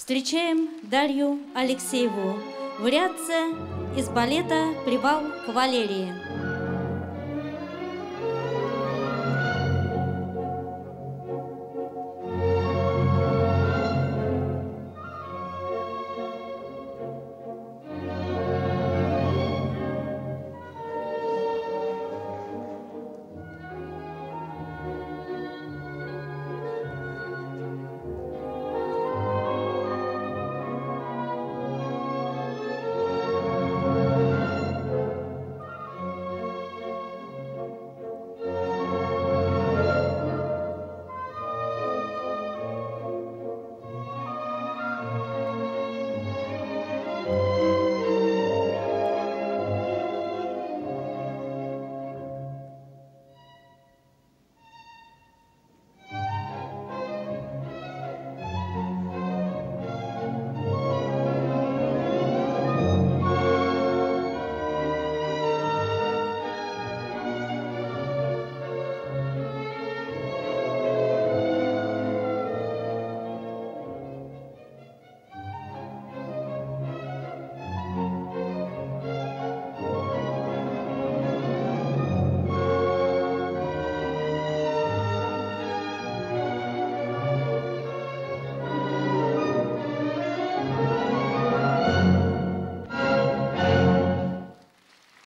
Встречаем Дарью Алексееву, вариация из балета «Привал кавалерии».